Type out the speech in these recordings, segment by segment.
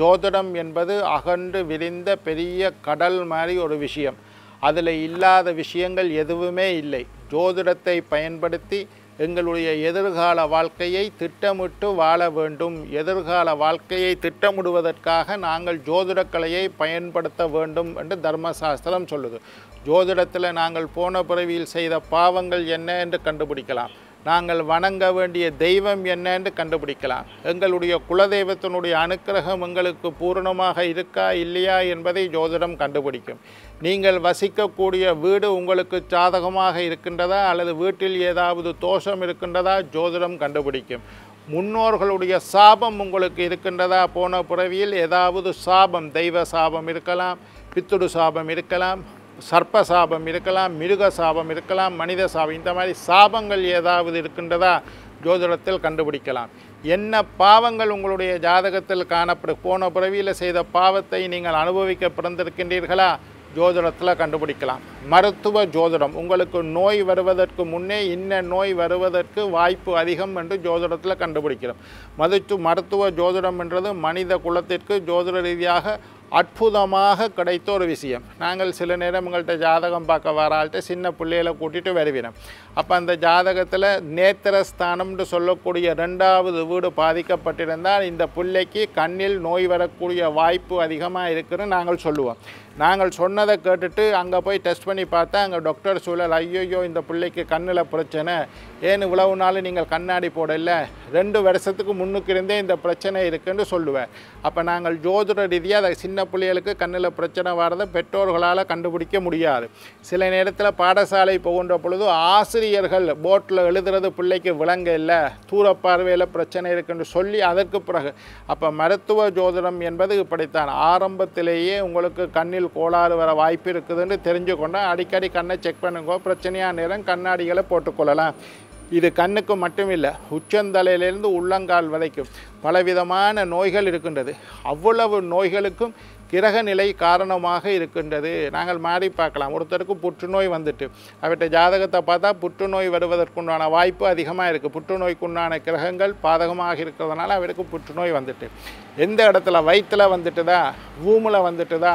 ஜோதிடம் என்பது அகன்று விரிந்த பெரிய கடல் மாதிரி ஒரு விஷயம். அதில் இல்லாத விஷயங்கள் எதுவுமே இல்லை. ஜோதிடத்தை பயன்படுத்தி எங்களுடைய எதிர்கால வாழ்க்கையை திட்டமிட்டு வாழ வேண்டும். எதிர்கால வாழ்க்கையை திட்டமிடுவதற்காக நாங்கள் ஜோதிடக்கலையை பயன்படுத்த வேண்டும் என்று தர்மசாஸ்திரம் சொல்லுது. ஜோதிடத்தில் நாங்கள் போன பிறவியில் செய்த பாவங்கள் என்ன என்று கண்டுபிடிக்கலாம். நாங்கள் வணங்க வேண்டிய தெய்வம் என்னன்னு கண்டுபிடிக்கலாம். எங்களுடைய குலதெய்வத்தினுடைய அனுக்கிரகம் எங்களுக்கு பூரணமாக இருக்கா இல்லையா என்பதை ஜோதிடம் கண்டுபிடிக்கும். நீங்கள் வசிக்கக்கூடிய வீடு உங்களுக்கு சாதகமாக இருக்கின்றதா அல்லது வீட்டில் ஏதாவது தோஷம் இருக்கின்றதா ஜோதிடம் கண்டுபிடிக்கும். முன்னோர்களுடைய சாபம் உங்களுக்கு இருக்கின்றதா போன பிறவியில் ஏதாவது சாபம் தெய்வ சாபம் இருக்கலாம் பித்துடு சாபம் இருக்கலாம் சர்ப்ப சாபம் இருக்கலாம் மிருக சாபம் இருக்கலாம் மனித சாபம். இந்த மாதிரி சாபங்கள் ஏதாவது இருக்கின்றதா ஜோதிடத்தில் கண்டுபிடிக்கலாம். என்ன பாவங்கள் உங்களுடைய ஜாதகத்தில் காணப்படும் போன பிறவியில் செய்த பாவத்தை நீங்கள் அனுபவிக்க பிறந்திருக்கின்றீர்களா? ஜோதிடத்தில் கண்டுபிடிக்கலாம். மருத்துவ ஜோதிடம். உங்களுக்கு நோய் வருவதற்கு முன்னே இன்ன நோய் வருவதற்கு வாய்ப்பு அதிகம் என்று ஜோதிடத்தில் கண்டுபிடிக்கிறோம். மதுச்சு மருத்துவ ஜோதிடம் என்றது மனித குலத்திற்கு ஜோதிட ரீதியாக அற்புதமாக கிடைத்த ஒரு விஷயம். நாங்கள் சில நேரம் உங்கள்கிட்ட ஜாதகம் பார்க்க வராள்கிட்ட சின்ன பிள்ளைகளை கூட்டிகிட்டு வருவினோம். அப்போ அந்த ஜாதகத்தில் நேத்திரஸ்தானம்னு சொல்லக்கூடிய ரெண்டாவது வீடு பாதிக்கப்பட்டிருந்தால் இந்த பிள்ளைக்கு கண்ணில் நோய் வரக்கூடிய வாய்ப்பு அதிகமாக இருக்குன்னு நாங்கள் சொல்லுவோம். நாங்கள் சொன்னதை கேட்டுட்டு அங்கே போய் டெஸ்ட் பண்ணி பார்த்தா அங்கே டாக்டர் சூழல் ஐயோயோ இந்த பிள்ளைக்கு கண்ணில் பிரச்சனை. ஏன் இவ்வளவு நாள் நீங்கள் கண்ணாடி போடல? ரெண்டு வருஷத்துக்கு முன்னுக்கு இருந்தே இந்த பிரச்சனை இருக்குன்னு சொல்லுவேன். அப்போ நாங்கள் ஜோதிட ரீதியாக அதை சின்ன பிள்ளைகளுக்கு கண்ணில் பிரச்சனை வரதை பெற்றோர்களால் கண்டுபிடிக்க முடியாது. சில நேரத்தில் பாடசாலை போகின்ற பொழுது ஆசிரியர்கள் போட்டில் எழுதுறது பிள்ளைக்கு விளங்க இல்லை தூரப்பார்வையில் பிரச்சனை இருக்குன்னு சொல்லி அதற்கு பிறகு அப்போ மருத்துவ ஜோதிடம் என்பது இப்படித்தான். ஆரம்பத்திலேயே உங்களுக்கு கண்ணில் கோளாறு வர வாய்ப்பு இருக்குதுன்னு தெரிஞ்சுக்கொண்டா அடிக்கடி கண்ணை செக் பண்ணுங்க. பிரச்சனையான நேரம் கண்ணாடிகளை போட்டுக்கொள்ளலாம். இது கண்ணுக்கு மட்டும் இல்லை உச்சந்தலையிலிருந்து உள்ளங்கால் வரைக்கும் பலவிதமான நோய்கள் இருக்கின்றது. அவ்வளவு நோய்களுக்கும் கிரக நிலை காரணமாக இருக்கின்றது. நாங்கள் மாறி பார்க்கலாம். ஒருத்தருக்கு புற்றுநோய் வந்துட்டு அவர்கிட்ட ஜாதகத்தை பார்த்தா புற்றுநோய் வருவதற்குண்டான வாய்ப்பு அதிகமாக இருக்குது புற்றுநோய்க்குண்டான கிரகங்கள் பாதகமாக இருக்கிறதுனால அவருக்கு புற்றுநோய் வந்துட்டு. எந்த இடத்துல வயிற்றில் வந்துட்டுதா ஊமில் வந்துட்டுதா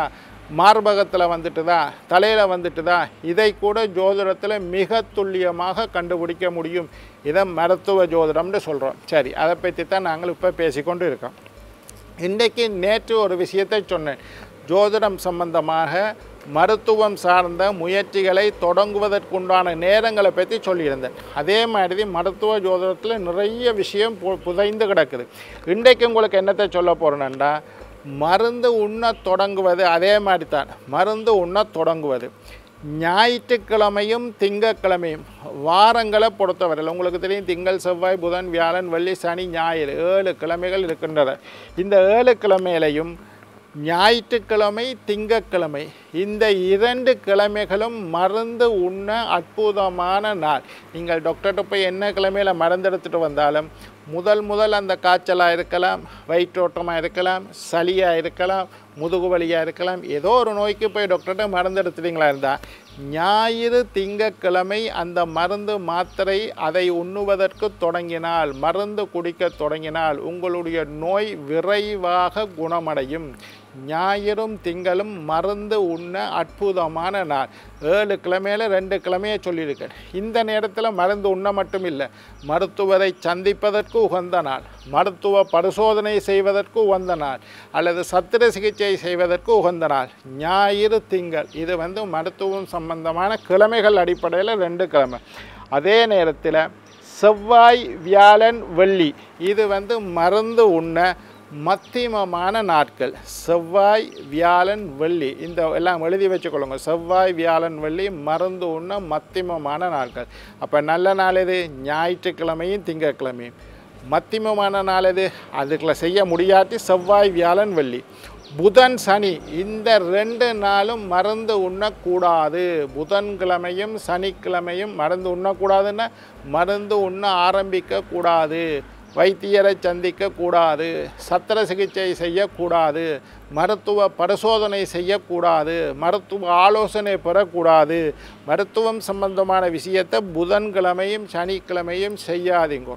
மார்பகத்தில் வந்துட்டுதா தலையில் வந்துட்டுதா இதை கூட ஜோதிடத்தில் மிக துல்லியமாக கண்டுபிடிக்க முடியும். இதை மருத்துவ ஜோதிடம்னு சொல்கிறோம் சரி அதை பற்றி தான் நாங்கள் இப்போ பேசிக்கொண்டு இருக்கோம். இன்றைக்கு நேற்று ஒரு விஷயத்தை சொன்னேன். ஜோதிடம் சம்பந்தமாக மருத்துவம் சார்ந்த முயற்சிகளை தொடங்குவதற்குண்டான நேரங்களை பற்றி சொல்லியிருந்தேன். அதே மாதிரி மருத்துவ ஜோதிடத்தில் நிறைய விஷயம் பு- புதைந்து கிடக்குது. இன்றைக்கு உங்களுக்கு என்னத்தை சொல்ல போகிறேன்னா மருந்து உண்ண தொடங்குவது அதே மாதிரி தான் மருந்து உண்ண தொடங்குவது. ஞாயிற்றுக்கிழமையும் திங்கக்கிழமையும் வாரங்களை பொறுத்தவரையில் உங்களுக்கு தெரியும் திங்கள் செவ்வாய் புதன் வியாழன் வெள்ளி சனி ஞாயிறு ஏழு கிழமைகள் இருக்கின்றன. இந்த ஏழு கிழமையிலையும் ஞாயிற்றுக்கிழமை திங்கக்கிழமை இந்த இரண்டு கிழமைகளும் மருந்து உண்ண அற்புதமான நாள். நீங்கள் டாக்டர்கிட்ட போய் என்ன கிழமையில் மருந்து எடுத்துகிட்டு வந்தாலும் முதல் முதல் அந்த காய்ச்சலாக இருக்கலாம் வயிற்றோட்டமாக இருக்கலாம் சளியாக இருக்கலாம் முதுகு வலியாக இருக்கலாம் ஏதோ ஒரு நோய்க்கு போய் டாக்டர்கிட்ட மருந்து எடுத்துட்டீங்களா இருந்தால் ஞாயிறு திங்கக்கிழமை அந்த மருந்து மாத்திரை அதை உண்ணுவதற்கு தொடங்கினால் மருந்து குடிக்க தொடங்கினால் உங்களுடைய நோய் விரைவாக குணமடையும். ஞாயிறும் திங்களும் மருந்து உண்ண அற்புதமான நாள். ஏழு கிழமையில ரெண்டு கிழமையை சொல்லியிருக்கேன். இந்த நேரத்தில் மருந்து உண்ண மட்டும் இல்லை மருத்துவரை சந்திப்பதற்கு உகந்த நாள் மருத்துவ பரிசோதனை செய்வதற்கு உகந்த நாள் அல்லது சத்திர சிகிச்சை செய்வதற்கு உகந்த நாள். ஞாயிறு திங்கள் இது வந்து மருத்துவம் சம்பந்தமான கிழமைகள் அடிப்படையில் ரெண்டு கிழமை. அதே நேரத்தில் செவ்வாய் வியாழன் வெள்ளி இது வந்து மருந்து உண்ண மத்தியமமான நாட்கள். செவ்வாய் வியாழன் வெள்ளி. இந்த எல்லாம் எழுதி வச்சுக்கொள்ளுங்க. செவ்வாய் வியாழன் வெள்ளி மருந்து உண்ண மத்தியமமான நாட்கள். அப்போ நல்ல நாள் எது? ஞாயிற்றுக்கிழமையும் திங்கட்கிழமையும். மத்தியமமான நாள் எது? அதுக்குள்ள செய்ய முடியாட்டி செவ்வாய் வியாழன் வெள்ளி. புதன் சனி. இந்த ரெண்டு நாளும் மருந்து உண்ணக்கூடாது. புதன்கிழமையும் சனிக்கிழமையும் மருந்து உண்ணக்கூடாதுன்னா மருந்து உண்ண ஆரம்பிக்கக்கூடாது. வைத்தியரை சந்திக்கக்கூடாது சத்திர சிகிச்சை செய்யக்கூடாது மருத்துவ பரிசோதனை செய்யக்கூடாது மருத்துவ ஆலோசனை பெறக்கூடாது மருத்துவம் சம்பந்தமான விஷயத்தை புதன்கிழமையும் சனிக்கிழமையும் செய்யாதீங்க.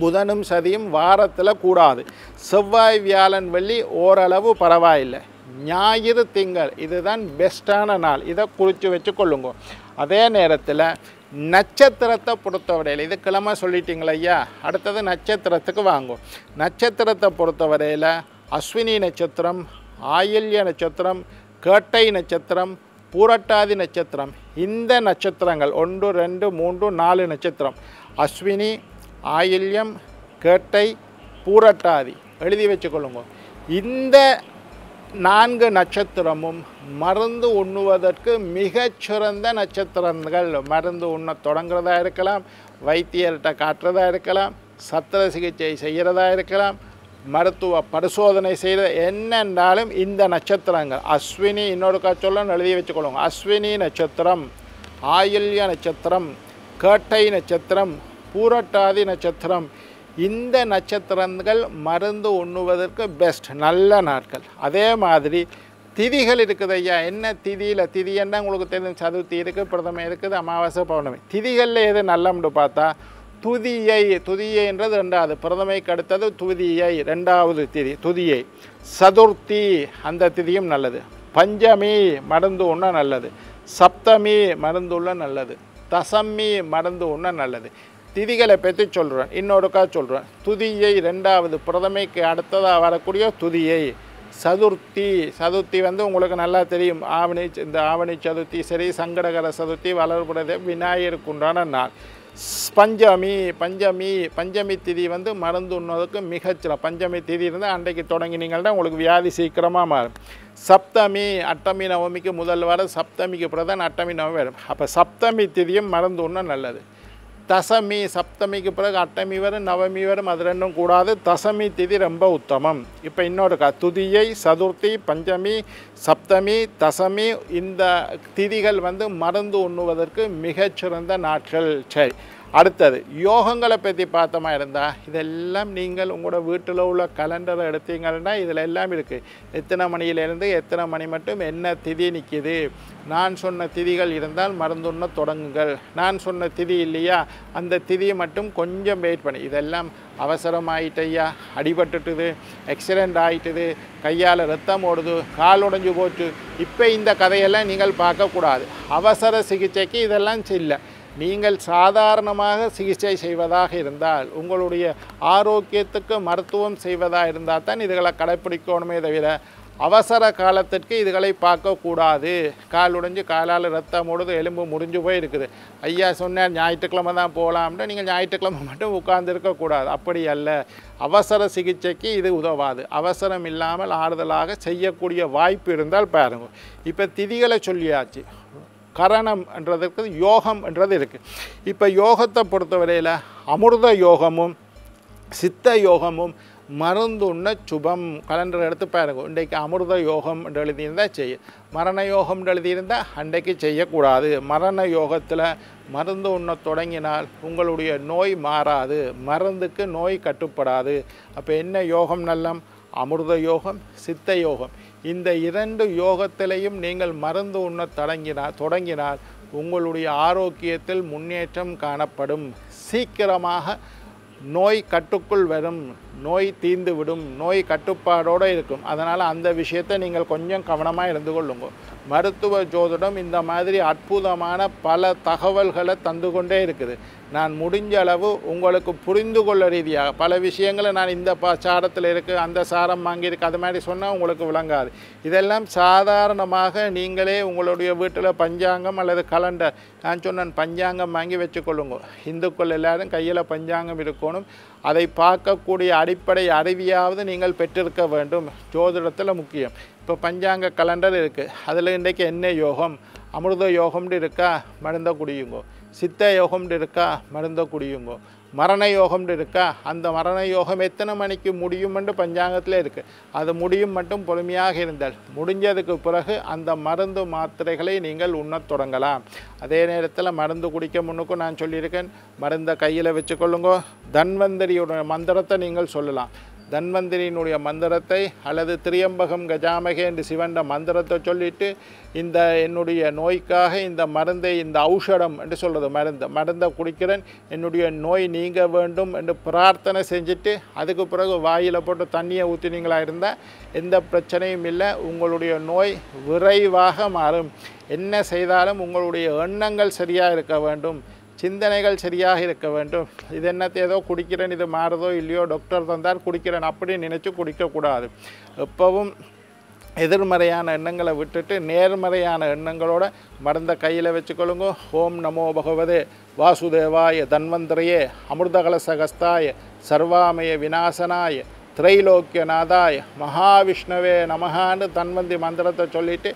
புதனும் சதியும் வாரத்தில் கூடாது. செவ்வாய் வியாழன் வெள்ளி ஓரளவு பரவாயில்லை. ஞாயிறு திங்கள் இதுதான் பெஸ்ட்டான நாள். இதை குறித்து வச்சுக்கொள்ளுங்க. அதே நேரத்தில் நட்சத்திரத்தை பொறுத்தவரையில் இது கிழமை சொல்லிட்டீங்களா ஐயா அடுத்தது நட்சத்திரத்துக்கு வாங்கும் நட்சத்திரத்தை பொறுத்தவரையில் அஸ்வினி நட்சத்திரம் ஆயில்ய நட்சத்திரம் கேட்டை நட்சத்திரம் பூரட்டாதி நட்சத்திரம் இந்த நட்சத்திரங்கள் ஒன்று ரெண்டு மூன்று நாலு நட்சத்திரம். அஸ்வினி ஆயில்யம் கேட்டை பூரட்டாதி எழுதி வச்சுக்கொள்ளுங்க. இந்த நான்கு நட்சத்திரமும் மருந்து உண்ணுவதற்கு மிகச்சிறந்த நட்சத்திரங்கள். மருந்து உண்ண தொடங்குறதா இருக்கலாம் வைத்தியர்கிட்ட காட்டுறதா இருக்கலாம் சத்திர சிகிச்சை செய்கிறதா இருக்கலாம் மருத்துவ பரிசோதனை செய்கிற என்னென்றாலும் இந்த நட்சத்திரங்கள். அஸ்வினி இன்னொரு சொல்ல எழுதி வச்சுக்கொள்ளுங்க. அஸ்வினி நட்சத்திரம் ஆயுள்ய நட்சத்திரம் கேட்டை நட்சத்திரம் பூரட்டாதி நட்சத்திரம். இந்த நட்சத்திரங்கள் மருந்து உண்ணுவதற்கு பெஸ்ட் நல்ல நாட்கள். அதே மாதிரி திதிகள் இருக்குது ஐயா. என்ன திதியில் திதி என்ன உங்களுக்கு தெரியும்? சதுர்த்தி இருக்குது பிரதமை இருக்குது அமாவாசை பௌர்ணமி. திதிகளில் எது நல்லம்னு பார்த்தா துதியை துதியைன்றது ரெண்டாவது. பிரதமைக்கு அடுத்தது துதியை ரெண்டாவது திதி துதியை. சதுர்த்தி அந்த திதியும் நல்லது. பஞ்சமி மருந்து உண்ண நல்லது. சப்தமி மருந்து உள்ள நல்லது. தசமி மருந்து உண்ண நல்லது. திதிகளை பற்றி சொல்கிறேன் இன்னொருக்கா சொல்கிறேன் துதியை ரெண்டாவது பிரதமைக்கு அடுத்ததாக வரக்கூடிய துதியை சதுர்த்தி சதுர்த்தி வந்து உங்களுக்கு நல்லா தெரியும். ஆவணி இந்த ஆவணி சதுர்த்தி சரி சங்கடகர சதுர்த்தி வளர்புறது விநாயகருக்கு உண்டான நாள். ஸ் பஞ்சமி பஞ்சமி பஞ்சமி திதி வந்து மருந்து உண்ணதுக்கு மிகச்சில பஞ்சமி திதி இருந்தால் அன்றைக்கு தொடங்கினீங்கன்னா உங்களுக்கு வியாதி சீக்கிரமாக மாறும். சப்தமி அட்டமி நவமிக்கு முதல் வர சப்தமிக்கு பிறகு அட்டமி நவமி வரும். அப்போ சப்தமி திதியும் மருந்து உண்ண நல்லது. தசமி சப்தமிக்கு பிறகு அட்டமி வரும் நவமி வரும் அது ரெண்டும் கூடாது. தசமி திதி ரொம்ப உத்தமம். இப்போ இன்னொரு கா துதியை சதுர்த்தி பஞ்சமி சப்தமி தசமி இந்த திதிகள் வந்து மருந்து உண்ணுவதற்கு மிகச்சிறந்த நாட்கள். சரி. அடுத்தது யோகங்களை பற்றி பார்த்தோமா இருந்தால் இதெல்லாம் நீங்கள் உங்களோட வீட்டில் உள்ள கலண்டரை எடுத்தீங்கன்னா இதில் எல்லாம் இருக்குது எத்தனை மணியிலேருந்து எத்தனை மணி மட்டும் என்ன திதி நிற்கிது நான் சொன்ன திதிகள் இருந்தால் மருந்துண்ண தொடங்குங்கள். நான் சொன்ன திதி இல்லையா? அந்த திதியை மட்டும் கொஞ்சம் வெயிட் பண்ணி. இதெல்லாம் அவசரமாயிட்டையா அடிபட்டுட்டுது ஆக்சிடெண்ட் ஆயிட்டுது கையால் ரத்தம் ஓடுது கால் உடைஞ்சு போச்சு. இப்போ இந்த கதையெல்லாம் நீங்கள் பார்க்கக்கூடாது. அவசர சிகிச்சைக்கு இதெல்லாம் இல்லை நீங்கள் சாதாரணமாக சிகிச்சை செய்வதாக இருந்தால் உங்களுடைய ஆரோக்கியத்துக்கு மருத்துவம் செய்வதாக இருந்தால் தான் இதுகளை கடைப்பிடிக்கணுமே தவிர அவசர காலத்திற்கு இதுகளை பார்க்கக்கூடாது. கால் உடைஞ்சு காலால் ரத்தம் ஓடுது எலும்பு முறிஞ்சு போய் இருக்குது ஐயா சொன்னார் ஞாயிற்றுக்கிழமை தான் போகலாம்னு. நீங்கள் ஞாயிற்றுக்கிழமை மட்டும் உட்கார்ந்துருக்கக்கூடாது. அப்படி அல்ல. அவசர சிகிச்சைக்கு இது உதவாது. அவசரம் இல்லாமல் ஆறுதலாக செய்யக்கூடிய வாய்ப்பு இருந்தால் பாருங்க. இப்போ திதிகளை சொல்லியாச்சு. கரணம் என்றதற்கு யோகம் என்றது இருக்குது. இப்போ யோகத்தை பொறுத்தவரையில் அமிர்த யோகமும் சித்த யோகமும் மருந்துண்ண சுபம் கலண்டர் எடுத்து பாருங்க. இன்றைக்கு அமிர்த யோகம் என்று எழுதியிருந்தால் செய்ய மரண யோகம் என்று எழுதியிருந்தால் அன்றைக்கு செய்யக்கூடாது. மரண யோகத்தில் மருந்து உண்ண தொடங்கினால் உங்களுடைய நோய் மாறாது. மருந்துக்கு நோய் கட்டுப்படாது. அப்போ என்ன யோகம் நல்லம்? அமிர்த யோகம் சித்த யோகம். இந்த இரண்டு யோகத்திலையும் நீங்கள் மருந்து உண்ண தொடங்கினால் தொடங்கினால் உங்களுடைய ஆரோக்கியத்தில் முன்னேற்றம் காணப்படும். சீக்கிரமாக நோய் கட்டுக்குள் வரும். நோய் தீர்ந்து விடும் நோய் கட்டுப்பாடோடு இருக்கும். அதனால் அந்த விஷயத்தை நீங்கள் கொஞ்சம் கவனமாக இருந்து கொள்ளுங்க. மருத்துவ ஜோதிடம் இந்த மாதிரி அற்புதமான பல தகவல்களை தந்து கொண்டே இருக்குது. நான் முடிஞ்ச அளவு உங்களுக்கு புரிந்து கொள்ள ரீதியாக பல விஷயங்களை நான் இந்த பா சாரத்தில் இருக்குது அந்த சாரம் வாங்கியிருக்கு அது மாதிரி சொன்னால் உங்களுக்கு விளங்காது. இதெல்லாம் சாதாரணமாக நீங்களே உங்களுடைய வீட்டில் பஞ்சாங்கம் அல்லது கலண்டர் நான் சொன்னேன் பஞ்சாங்கம் வாங்கி வச்சுக்கொள்ளுங்க. இந்துக்கள் எல்லோரும் கையில் பஞ்சாங்கம் இருக்கணும். அதை பார்க்கக்கூடிய அடிப்படை அறிவியாவது நீங்கள் பெற்றிருக்க வேண்டும். ஜோதிடத்தில் முக்கியம். இப்போ பஞ்சாங்க கலண்டர் இருக்குது அதில் இன்றைக்கு என்ன யோகம்? அமிர்த யோகம்னு இருக்கா? மருந்த குடியுங்கோ. சித்த யோகம்னு இருக்கா? மருந்த குடியுங்கோ. மரண யோகம்னு இருக்கா? அந்த மரண யோகம் எத்தனை மணிக்கு முடியும்னு பஞ்சாங்கத்தில் இருக்குது அது முடியும் மட்டும் பொறுமையாக இருந்தால். முடிஞ்சதுக்கு பிறகு அந்த மருந்து மாத்திரைகளை நீங்கள் உண்ணத் தொடங்கலாம். அதே நேரத்தில் மருந்து குடிக்க முன்னுக்கும் நான் சொல்லியிருக்கேன். மருந்தை கையில் வச்சுக்கொள்ளுங்கோ. தன்வந்தரியோட மந்திரத்தை நீங்கள் சொல்லலாம். தன்வந்திரியினுடைய மந்திரத்தை அல்லது திரியம்பகம் கஜாமகே என்று சிவன்ட மந்திரத்தை சொல்லிட்டு இந்த என்னுடைய நோய்க்காக இந்த மருந்தை இந்த ஔஷதம் என்று சொல்கிறது மருந்து மருந்தை குடிக்கிறேன் என்னுடைய நோய் நீங்க வேண்டும் என்று பிரார்த்தனை செஞ்சுட்டு அதுக்கு பிறகு வாயில் போட்டு தண்ணியை ஊற்றினீங்களா இருந்தால் எந்த பிரச்சனையும் இல்லை உங்களுடைய நோய் விரைவாக மாறும். என்ன செய்தாலும் உங்களுடைய எண்ணங்கள் சரியாக இருக்க வேண்டும். சிந்தனைகள் சரியாக இருக்க வேண்டும். இது என்னத்தை ஏதோ குடிக்கிறேன் இது மாறுதோ இல்லையோ டாக்டர் தந்தார் குடிக்கிறேன் அப்படி நினச்சி குடிக்கக்கூடாது எப்பவும் எதிர்மறையான எண்ணங்களை விட்டுட்டு நேர்மறையான எண்ணங்களோட மருந்தை கையில் வச்சுக்கொள்ளுங்க. ஓம் நமோ பகவதே. வாசுதேவாய தன்வந்திரையே. அமிர்தகலசகஸ்தாய சர்வாமய விநாசனாய. திரைலோக்கியநாதாய மகாவிஷ்ணவே நமகான்னு தன்வந்தி மந்திரத்தை சொல்லிவிட்டு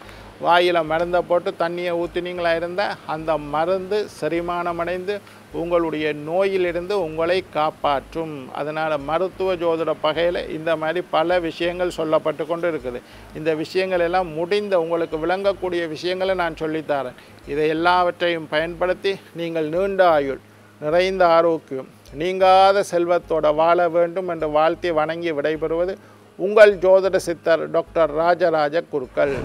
வாயில் மருந்தை போட்டு தண்ணியை ஊற்றினீங்களா இருந்தால் அந்த மருந்து செரிமானமடைந்து உங்களுடைய நோயிலிருந்து உங்களை காப்பாற்றும். அதனால் மருத்துவ ஜோதிட பகையில் இந்த மாதிரி பல விஷயங்கள் சொல்லப்பட்டு கொண்டு இருக்குது. இந்த விஷயங்கள் எல்லாம் முடிந்த உங்களுக்கு விளங்கக்கூடிய விஷயங்களை நான் சொல்லித்தரேன். இதை எல்லாவற்றையும் பயன்படுத்தி நீங்கள் நீண்ட ஆயுள் நிறைந்த ஆரோக்கியம் நீங்காத செல்வத்தோட வாழ வேண்டும் என்று வாழ்த்தி வணங்கி விடைபெறுவது உங்கள் ஜோதிட சித்தர் டாக்டர் ராஜராஜ குருக்கள்.